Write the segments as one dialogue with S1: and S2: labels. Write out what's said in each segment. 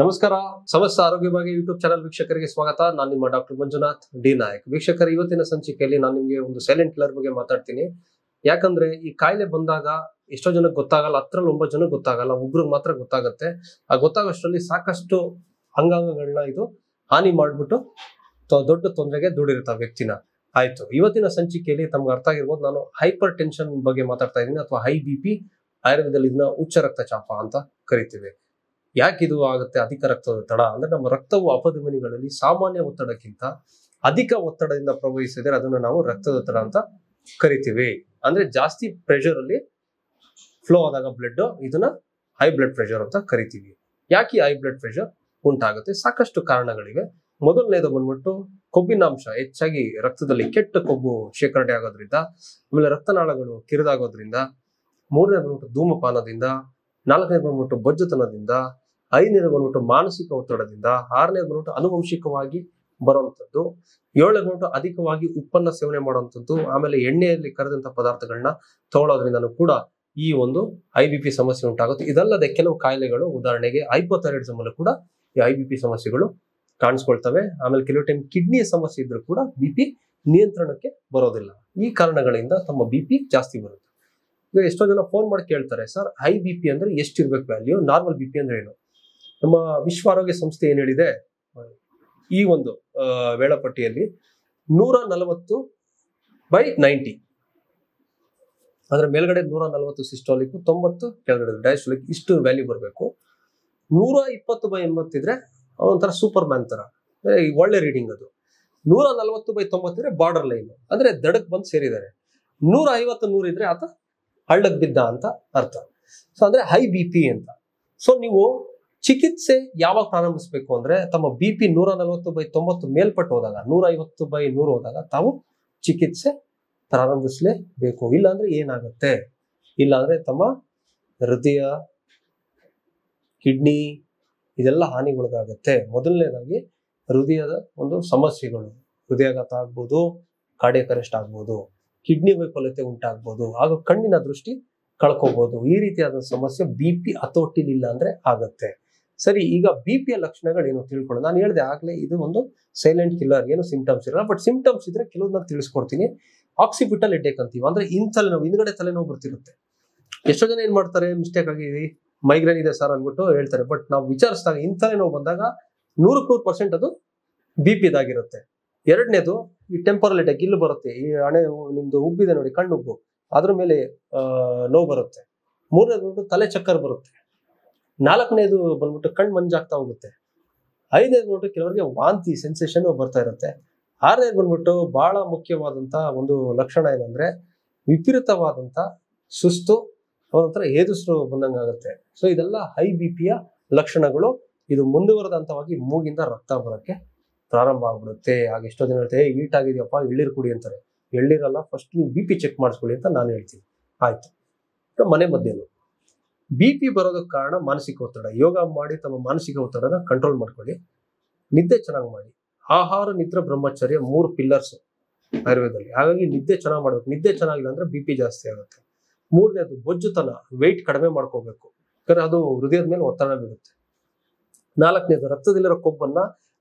S1: ನಮಸ್ಕಾರ. ಸಮಸ್ತ ಆರೋಗ್ಯ ಭಾಗ್ಯ ಯೂಟ್ಯೂಬ್ ಚಾನಲ್ ವೀಕ್ಷಕರಿಗೆ ಸ್ವಾಗತ. ನಾನು ನಿಮ್ಮ ಡಾಕ್ಟರ್ ಮಂಜುನಾಥ್ ಡಿ ನಾಯಕ್. ವೀಕ್ಷಕರ ಇವತ್ತಿನ ಸಂಚಿಕೆಯಲ್ಲಿ ನಾನು ನಿಮಗೆ ಒಂದು ಸೈಲೆಂಟ್ ಕಿಲ್ಲರ್ ಬಗ್ಗೆ ಮಾತಾಡ್ತೀನಿ. ಯಾಕಂದ್ರೆ ಈ ಕಾಯಿಲೆ ಬಂದಾಗ ಎಷ್ಟೋ ಜನಕ್ಕೆ ಗೊತ್ತಾಗಲ್ಲ ಹತ್ತರಲ್ಲಿ ಒಂಬತ್ತು ಜನಕ್ಕೆ ಗೊತ್ತಾಗಲ್ಲ, ಒಬ್ರಿಗೆ ಮಾತ್ರ ಗೊತ್ತಾಗುತ್ತೆ. ಆ ಗೊತ್ತಾಗೋಷ್ಟರಲ್ಲಿ ಸಾಕಷ್ಟು ಅಂಗಾಂಗಗಳನ್ನ ಇದು ಹಾನಿ ಮಾಡಿಬಿಟ್ಟು ದೊಡ್ಡ ತೊಂದರೆಗೆ ದುಡಿರುತ್ತೆ ವ್ಯಕ್ತಿನ. ಆಯ್ತು, ಇವತ್ತಿನ ಸಂಚಿಕೆಯಲ್ಲಿ ತಮ್ಗೆ ಅರ್ಥ ಆಗಿರ್ಬೋದು, ನಾನು ಹೈಪರ್ ಬಗ್ಗೆ ಮಾತಾಡ್ತಾ ಇದ್ದೀನಿ, ಅಥವಾ ಹೈ ಬಿ ಪಿ ಆಯುರ್ವೇದದಲ್ಲಿ ಇದನ್ನ ಉಚ್ಚ ರಕ್ತಚಾಪ ಅಂತ ಕರಿತೀವಿ. ಯಾಕೆ ಇದು ಆಗುತ್ತೆ ಅಧಿಕ ರಕ್ತದೊತ್ತಡ ಅಂದ್ರೆ ನಮ್ಮ ರಕ್ತವು ಅಪಧಮನಿಗಳಲ್ಲಿ ಸಾಮಾನ್ಯ ಒತ್ತಡಕ್ಕಿಂತ ಅಧಿಕ ಒತ್ತಡದಿಂದ ಪ್ರವಹಿಸಿದರೆ ಅದನ್ನು ನಾವು ರಕ್ತದೊತ್ತಡ ಅಂತ ಕರಿತೀವಿ. ಅಂದ್ರೆ ಜಾಸ್ತಿ ಪ್ರೆಷರ್ ಅಲ್ಲಿ ಫ್ಲೋ ಆದಾಗ ಬ್ಲಡ್ ಇದನ್ನ ಹೈ ಬ್ಲಡ್ ಪ್ರೆಷರ್ ಅಂತ ಕರಿತೀವಿ. ಯಾಕೆ ಹೈ ಬ್ಲಡ್ ಪ್ರೆಷರ್ ಉಂಟಾಗುತ್ತೆ? ಸಾಕಷ್ಟು ಕಾರಣಗಳಿವೆ. ಮೊದಲನೇದು ಬಂದ್ಬಿಟ್ಟು ಕೊಬ್ಬಿನಾಂಶ ಹೆಚ್ಚಾಗಿ ರಕ್ತದಲ್ಲಿ ಕೆಟ್ಟ ಕೊಬ್ಬು ಶೇಖರಣೆ ಆಗೋದ್ರಿಂದ, ಆಮೇಲೆ ರಕ್ತನಾಳಗಳು ಕಿರಿದಾಗೋದ್ರಿಂದ ಮೂರನೇ ಬಂದ್ಬಿಟ್ಟು ಧೂಮಪಾನದಿಂದ ನಾಲ್ಕನೇ ಬಂದ್ಬಿಟ್ಟು ಬೊಜ್ಜುತನದಿಂದ, ಐದನೇದು ಬಂದ್ಬಿಟ್ಟು ಮಾನಸಿಕ ಒತ್ತಡದಿಂದ ಆರನೇ ಬಂದ್ಬಿಟ್ಟು ಅನುವಂಶಿಕವಾಗಿ ಬರುವಂಥದ್ದು ಏಳನೇ ಬಂದ್ಬಿಟ್ಟು ಅಧಿಕವಾಗಿ ಉಪ್ಪನ್ನ ಸೇವನೆ ಮಾಡುವಂಥದ್ದು, ಆಮೇಲೆ ಎಣ್ಣೆಯಲ್ಲಿ ಕರೆದಂತಹ ಪದಾರ್ಥಗಳನ್ನ ತಗೊಳ್ಳೋದ್ರಿಂದನೂ ಕೂಡ ಈ ಒಂದು ಐ ಬಿ ಪಿ ಸಮಸ್ಯೆ ಉಂಟಾಗುತ್ತೆ. ಇದಲ್ಲದೆ ಕೆಲವು ಕಾಯಿಲೆಗಳು, ಉದಾಹರಣೆಗೆ ಹೈಪೋಥೈರಾಯ್ಡಿಸಮ್ ಕೂಡ ಈ ಐ ಬಿ ಪಿ ಸಮಸ್ಯೆಗಳು ಕಾಣಿಸ್ಕೊಳ್ತವೆ. ಆಮೇಲೆ ಕೆಲವು ಟೈಮ್ ಕಿಡ್ನಿಯ ಸಮಸ್ಯೆ ಇದ್ರೂ ಕೂಡ ಬಿ ಪಿ ನಿಯಂತ್ರಣಕ್ಕೆ ಬರೋದಿಲ್ಲ. ಈ ಕಾರಣಗಳಿಂದ ತಮ್ಮ ಬಿ ಪಿ ಜಾಸ್ತಿ ಬರುತ್ತೆ. ಈಗ ಎಷ್ಟೋ ಜನ ಫೋನ್ ಮಾಡಿ ಕೇಳ್ತಾರೆ ಸರ್ ಹೈ ಬಿ ಪಿ ಅಂದ್ರೆ ಎಷ್ಟಿರ್ಬೇಕು ವ್ಯಾಲ್ಯೂ ನಾರ್ಮಲ್ ಬಿ ಪಿ ಅಂದ್ರೆ ಏನು? ನಮ್ಮ ವಿಶ್ವ ಆರೋಗ್ಯ ಸಂಸ್ಥೆ ಏನ್ ಹೇಳಿದೆ? ಈ ಒಂದು ವೇಳಾಪಟ್ಟಿಯಲ್ಲಿ ನೂರ ನಲವತ್ತು ಬೈ ನೈಂಟಿ ಅದರ ಮೇಲ್ಗಡೆ ನೂರ ನಲವತ್ತು ಸಿಸ್ಟಾಲಿಕ್ ತೊಂಬತ್ತು ಕೆಳಗಡೆ ಡಯಾಸ್ಟೋಲಿಕ್ ಇಷ್ಟು ವ್ಯಾಲ್ಯೂ ಬರಬೇಕು. ನೂರ ಇಪ್ಪತ್ತು ಬೈ ಎಂಬತ್ತಿದ್ರೆ ಒಂಥರ ಸೂಪರ್ ಮ್ಯಾನ್ ತರ ಒಳ್ಳೆ ರೀಡಿಂಗ್ ಅದು. ನೂರ ನಲವತ್ತು ಬೈ ತೊಂಬತ್ತಿದ್ರೆ ಬಾರ್ಡರ್ ಲೈನ್ ಅಂದ್ರೆ ದಡಕ್ ಬಂದು ಸೇರಿದ್ದಾರೆ. ನೂರ ಐವತ್ತು ನೂರಿದ್ರೆ ಆತ ಹಳ್ಳಕ್ ಬಿದ್ದ ಅಂತ ಅರ್ಥ. ಸೊ ಅಂದ್ರೆ ಹೈ ಬಿ ಪಿ ಅಂತ. ಸೊ ನೀವು ಚಿಕಿತ್ಸೆ ಯಾವಾಗ ಪ್ರಾರಂಭಿಸಬೇಕು ಅಂದ್ರೆ ತಮ್ಮ ಬಿ ಪಿ ನೂರ ನಲವತ್ತು ಬೈ ತೊಂಬತ್ತು ಮೇಲ್ಪಟ್ಟು ಹೋದಾಗ ನೂರ ಐವತ್ತು ಬೈ ನೂರು ಹೋದಾಗ ತಾವು ಚಿಕಿತ್ಸೆ ಪ್ರಾರಂಭಿಸಲೇಬೇಕು. ಇಲ್ಲಾಂದ್ರೆ ಏನಾಗುತ್ತೆ? ಇಲ್ಲಾಂದ್ರೆ ತಮ್ಮ ಹೃದಯ, ಕಿಡ್ನಿ, ಇದೆಲ್ಲ ಹಾನಿಗೊಳಗಾಗುತ್ತೆ. ಮೊದಲನೇದಾಗಿ ಹೃದಯದ ಒಂದು ಸಮಸ್ಯೆಗಳು. ಹೃದಯಾಘಾತ ಆಗ್ಬೋದು ಕಾರ್ಡಿಯಕ್ ಆಗ್ಬೋದು. ಕಿಡ್ನಿ ವೈಫಲ್ಯತೆ ಉಂಟಾಗ್ಬೋದು. ಹಾಗೂ ಕಣ್ಣಿನ ದೃಷ್ಟಿ ಕಳ್ಕೋಬಹುದು ಈ ರೀತಿಯಾದ ಸಮಸ್ಯೆ ಬಿ ಪಿ ಹತೋಟಿಲಿಲ್ಲ ಅಂದ್ರೆ ಆಗತ್ತೆ. ಸರಿ, ಈಗ ಬಿ ಪಿಯ ಲಕ್ಷಣಗಳು ಏನು ತಿಳ್ಕೊಳ್ಳೋದು ನಾನು ಹೇಳಿದೆ ಆಗಲೇ ಇದು ಒಂದು ಸೈಲೆಂಟ್ ಕಿಲ್ಲರ್ ಏನು ಸಿಂಟಮ್ಸ್ ಇರಲ್ಲ. ಬಟ್ ಸಿಂಟಮ್ಸ್ ಇದ್ರೆ ನಾನು ತಿಳಿಸ್ಕೊಡ್ತೀನಿ. ಆಕ್ಸಿಪಿಟಲ್ ಹೆಡ್ಡೇಕ್ ಅಂತೀವಿ. ಅಂದ್ರೆ ಇನ್ ತಲೆನೋವು ಹಿಂದ್ಗಡೆ ತಲೆನೋವು ಬರ್ತಿರುತ್ತೆ. ಎಷ್ಟೋ ಜನ ಏನ್ ಮಾಡ್ತಾರೆ? ಮಿಸ್ಟೇಕ್ ಆಗಿ ಮೈಗ್ರೇನ್ ಇದೆ ಸರ್ ಅಂದ್ಬಿಟ್ಟು ಹೇಳ್ತಾರೆ. ಬಟ್ ನಾವು ವಿಚಾರಿಸಿದಾಗ ಇನ್ ತಲೆನೋವು ಬಂದಾಗ ನೂರಕ್ಕೆ ನೂರು ಪರ್ಸೆಂಟ್ ಅದು ಬಿ ಪಿದಾಗಿರುತ್ತೆ ಎರಡನೇದು ಈ ಟೆಂಪರಲ್ ಅಟ್ಯಾಕ್ ಇಲ್ಲಿ ಬರುತ್ತೆ. ಈ ಹಣೆ ನಿಮ್ದು ಉಬ್ಬಿದೆ ನೋಡಿ ಕಣ್ಣು ಉಬ್ಬು ಅದ್ರ ಮೇಲೆ ನೋವು ಬರುತ್ತೆ. ಮೂರನೇದು ತಲೆ ಚಕ್ಕರ್ ಬರುತ್ತೆ. ನಾಲ್ಕನೇದು ಬಂದ್ಬಿಟ್ಟು ಕಣ್ಣು ಮಂಜಾಗ್ತಾ ಹೋಗುತ್ತೆ. ಐದನೇದು ಬಂದ್ಬಿಟ್ಟು ಕೆಲವರಿಗೆ ವಾಂತಿ ಸೆನ್ಸೇಷನ್ ಬರ್ತಾ ಇರುತ್ತೆ. ಆರನೇದು ಬಂದ್ಬಿಟ್ಟು ಬಹಳ ಮುಖ್ಯವಾದಂತ ಒಂದು ಲಕ್ಷಣ ಏನಂದ್ರೆ ವಿಪರೀತವಾದಂತ ಸುಸ್ತು ಒಂಥರ ಏದುಸ್ರು ಬಂದಂಗಾಗುತ್ತೆ ಸೊ ಇದೆಲ್ಲ ಹೈ ಬಿ ಪಿಯ ಲಕ್ಷಣಗಳು. ಇದು ಮುಂದುವರೆದ ಹಂತವಾಗಿ ಮೂಗಿಂದ ರಕ್ತ ಬರೋಕ್ಕೆ ಪ್ರಾರಂಭ ಆಗ್ಬಿಡುತ್ತೆ ಆಗ ಎಷ್ಟೋ ಜನ ಹೇಳ್ತಾರೆ ಹೀಟ್ ಆಗಿದೆಯಪ್ಪ ಎಳ್ಳೀರು ಕುಡಿ ಅಂತಾರೆ. ಎಳ್ಳೀರಲ್ಲ ಫಸ್ಟ್ ನೀವು ಬಿ ಪಿ ಚೆಕ್ ಮಾಡಿಸ್ಕೊಳ್ಳಿ ಅಂತ ನಾನು ಹೇಳ್ತೀನಿ. ಆಯ್ತು. ಮನೆ ಮದ್ದೇನು ಬಿ ಪಿ ಬರೋದಕ್ಕೆ ಕಾರಣ ಮಾನಸಿಕ ಒತ್ತಡ. ಯೋಗ ಮಾಡಿ ತಮ್ಮ ಮಾನಸಿಕ ಒತ್ತಡನ ಕಂಟ್ರೋಲ್ ಮಾಡ್ಕೊಳ್ಳಿ. ನಿದ್ದೆ ಚೆನ್ನಾಗಿ ಮಾಡಿ. ಆಹಾರ, ನಿದ್ರೆ, ಬ್ರಹ್ಮಚರ್ಯ ಮೂರು ಪಿಲ್ಲರ್ಸ್ ಆಯುರ್ವೇದದಲ್ಲಿ. ಹಾಗಾಗಿ ನಿದ್ದೆ ಚೆನ್ನಾಗಿ ಮಾಡ್ಬೇಕು. ನಿದ್ದೆ ಚೆನ್ನಾಗಿಲ್ಲ ಅಂದ್ರೆ ಬಿ ಪಿ ಜಾಸ್ತಿ ಆಗುತ್ತೆ. ಮೂರನೇದು, ಬೊಜ್ಜುತನ ವೆಯ್ಟ್ ಕಡಿಮೆ ಮಾಡ್ಕೋಬೇಕು. ಯಾಕಂದ್ರೆ ಅದು ಹೃದಯದ ಮೇಲೆ ಒತ್ತಡ ಬೀಳುತ್ತೆ. ನಾಲ್ಕನೇದು, ರಕ್ತದಲ್ಲಿರೋ ಕೊಬ್ಬನ್ನ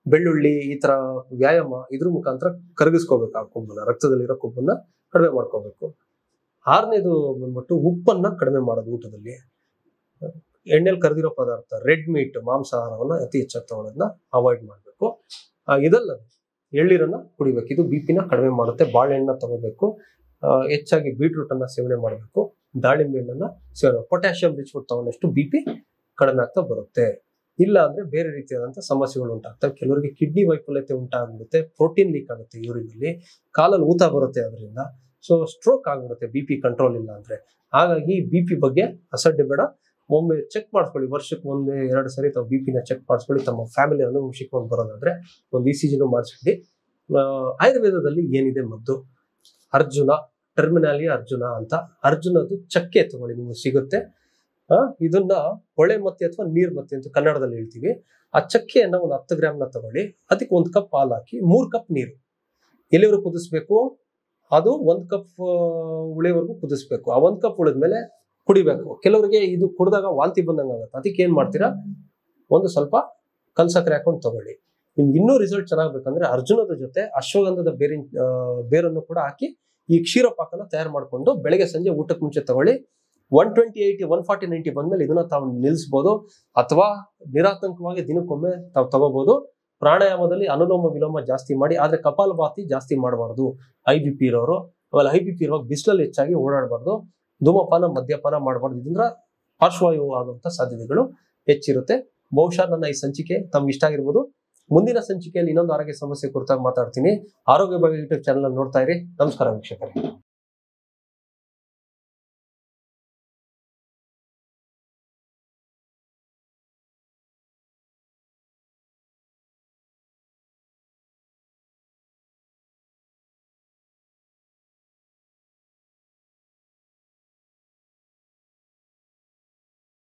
S1: ಬೆಳ್ಳುಳ್ಳಿ ಈ ತರ ವ್ಯಾಯಾಮ ಇದ್ರ ಮುಖಾಂತರ ಕರಗಿಸ್ಕೋಬೇಕು ಆ ಕೊಬ್ಬನ್ನ, ರಕ್ತದಲ್ಲಿರೋ ಕೊಬ್ಬನ್ನ ಕಡಿಮೆ ಮಾಡ್ಕೋಬೇಕು. ಆರನೇದು ಬಂದ್ಬಿಟ್ಟು ಉಪ್ಪನ್ನ ಕಡಿಮೆ ಮಾಡೋದು ಊಟದಲ್ಲಿ. ಎಣ್ಣೆಲಿ ಕರೆದಿರೋ ಪದಾರ್ಥ, ರೆಡ್ ಮೀಟ್, ಮಾಂಸಾಹಾರವನ್ನ ಅತಿ ಹೆಚ್ಚಾಗಿ ತಗೊಳ್ಳೋದನ್ನ ಅವಾಯ್ಡ್ ಮಾಡಬೇಕು. ಇದಲ್ಲದೆ ಎಳ್ಳೀರನ್ನ ಕುಡಿಬೇಕು. ಇದು ಬಿ ಪಿನ ಕಡಿಮೆ ಮಾಡುತ್ತೆ. ಬಾಳೆಹಣ್ಣ ತಗೋಬೇಕು. ಹೆಚ್ಚಾಗಿ ಬೀಟ್ರೂಟ್ ಅನ್ನ ಸೇವನೆ ಮಾಡಬೇಕು. ದಾಳಿಂಬೆ ಹಣ್ಣನ್ನ ಸೇವನೆ ಪೊಟ್ಯಾಷಿಯಂ ರಿಚ್ ಫುಡ್ ತಗೊಂಡಷ್ಟು ಬಿ ಪಿ ಕಡಿಮೆ ಆಗ್ತಾ ಬರುತ್ತೆ. ಇಲ್ಲ ಅಂದ್ರೆ ಬೇರೆ ರೀತಿಯಾದಂತಹ ಸಮಸ್ಯೆಗಳು ಉಂಟಾಗ್ತವೆ. ಕೆಲವರಿಗೆ ಕಿಡ್ನಿ ವೈಫಲ್ಯತೆ ಉಂಟಾಗ್ಬಿಡುತ್ತೆ ಪ್ರೋಟೀನ್ ಲೀಕ್ ಆಗುತ್ತೆ ಯೂರಿನಲ್ಲಿ, ಕಾಲಲ್ಲಿ ಊತ ಬರುತ್ತೆ ಅದರಿಂದ ಸೊ ಸ್ಟ್ರೋಕ್ ಆಗ್ಬಿಡುತ್ತೆ ಬಿ ಪಿ ಕಂಟ್ರೋಲ್ ಇಲ್ಲ ಅಂದ್ರೆ. ಹಾಗಾಗಿ ಬಿ ಪಿ ಬಗ್ಗೆ ಅಸಡ್ಡೆ ಬೇಡ. ಒಮ್ಮೆ ಚೆಕ್ ಮಾಡಿಸ್ಕೊಳ್ಳಿ ವರ್ಷಕ್ಕೆ ಒಂದು ಎರಡು ಸರಿ ತಾವು ಬಿ ಪಿನ ಚೆಕ್ ಮಾಡಿಸ್ಕೊಳ್ಳಿ ತಮ್ಮ ಫ್ಯಾಮಿಲಿ ಅನುವಂಶಿಕೊಂಡು ಬರೋದಾದ್ರೆ ಒಂದು ಇ ಸಿ ಜಿನೂ ಮಾಡಿಸ್ಬಿಡಿ ಆಯುರ್ವೇದದಲ್ಲಿ ಏನಿದೆ ಮದ್ದು? ಅರ್ಜುನ ಟರ್ಮಿನಾಲಿ ಅರ್ಜುನ ಅಂತ. ಅರ್ಜುನದು ಚಕ್ಕೆ ತಗೊಳ್ಳಿ, ನಿಮಗೆ ಸಿಗುತ್ತೆ. ಇದನ್ನ ಹೊಳೆ ಮತ್ತೆ ಅಥವಾ ನೀರ್ ಮತ್ತೆ ಅಂತ ಕನ್ನಡದಲ್ಲಿ ಹೇಳ್ತೀವಿ. ಆ ಚಕ್ಕೆಯನ್ನ ಒಂದು ಹತ್ತು ಗ್ರಾಮ್ನ ತಗೊಳ್ಳಿ. ಅದಕ್ಕೆ ಒಂದು ಕಪ್ ಹಾಲು ಹಾಕಿ, ಮೂರ್ ಕಪ್ ನೀರು. ಎಲ್ಲಿವರೆಗೂ ಕುದಿಸ್ಬೇಕು. ಅದು ಒಂದ್ ಕಪ್ ಉಳಿಯವರೆಗೂ ಕುದಿಸ್ಬೇಕು. ಆ ಒಂದ್ ಕಪ್ ಉಳಿದ್ಮೇಲೆ ಕುಡಿಬೇಕು. ಕೆಲವರಿಗೆ ಇದು ಕುಡಿದಾಗ ವಾಂತಿ ಬಂದಂಗ ಅದಕ್ಕೆ ಏನ್ ಮಾಡ್ತೀರಾ? ಒಂದು ಸ್ವಲ್ಪ ಕಲ್ಸಕ್ಕರೆ ಹಾಕೊಂಡು ತಗೊಳ್ಳಿ. ನಿಮ್ಗೆ ಇನ್ನೂ ರಿಸಲ್ಟ್ ಚೆನ್ನಾಗ್ಬೇಕಂದ್ರೆ ಅರ್ಜುನದ ಜೊತೆ ಅಶ್ವಗಂಧದ ಬೇರಿನ ಬೇರನ್ನು ಕೂಡ ಹಾಕಿ ಈ ಕ್ಷೀರಪಾಕನ ತಯಾರು ಮಾಡಿಕೊಂಡು ಬೆಳಗ್ಗೆ ಸಂಜೆ ಊಟಕ್ಕೆ ಮುಂಚೆ ತಗೊಳ್ಳಿ. One twenty eighty one forty ninety ಬಂದ್ಮೇಲೆ ಇದನ್ನ ತಾವು ನಿಲ್ಲಿಸ್ಬೋದು ಅಥವಾ ನಿರಾತಂಕವಾಗಿ ದಿನಕ್ಕೊಮ್ಮೆ ತಾವು ತಗೋಬಹುದು ಪ್ರಾಣಾಯಾಮದಲ್ಲಿ ಅನುಲೋಮ ವಿಲೋಮ ಜಾಸ್ತಿ ಮಾಡಿ, ಆದ್ರೆ ಕಪಾಲಭಾತಿ ಜಾಸ್ತಿ ಮಾಡಬಾರ್ದು. ಐ ಬಿ ಪಿ ಇರೋರು, ಆಮೇಲೆ ಐ ಬಿ ಪಿ ಇರುವಾಗ ಬಿಸಿಲಲ್ಲಿ ಹೆಚ್ಚಾಗಿ ಓಡಾಡಬಾರ್ದು. ಧೂಮಪಾನ, ಮದ್ಯಪಾನ ಮಾಡಬಾರ್ದು. ಇದರಿಂದ ಪಾರ್ಶ್ವವಾಯು ಆಗುವಂತ ಸಾಧ್ಯತೆಗಳು ಹೆಚ್ಚಿರುತ್ತೆ. ಬಹುಶಃ ನನ್ನ ಈ ಸಂಚಿಕೆ ತಮ್ಗೆ ಇಷ್ಟ ಆಗಿರ್ಬೋದು. ಮುಂದಿನ ಸಂಚಿಕೆಯಲ್ಲಿ ಇನ್ನೊಂದು ಆರೋಗ್ಯ ಸಮಸ್ಯೆ ಕುರಿತಾಗಿ ಮಾತಾಡ್ತೀನಿ. ಆರೋಗ್ಯ ಬಗ್ಗೆ ಯೂಟ್ಯೂಬ್ ಚಾನಲ್ ನೋಡ್ತಾ ಇರಿ. ನಮಸ್ಕಾರ ವೀಕ್ಷಕರೇ.